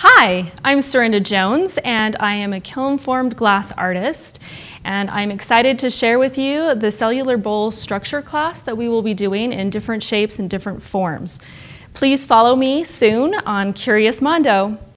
Hi, I'm Sarinda Jones and I am a kiln-formed glass artist and I'm excited to share with you the cellular bowl structure class that we will be doing in different shapes and different forms. Please follow me soon on Curious Mondo.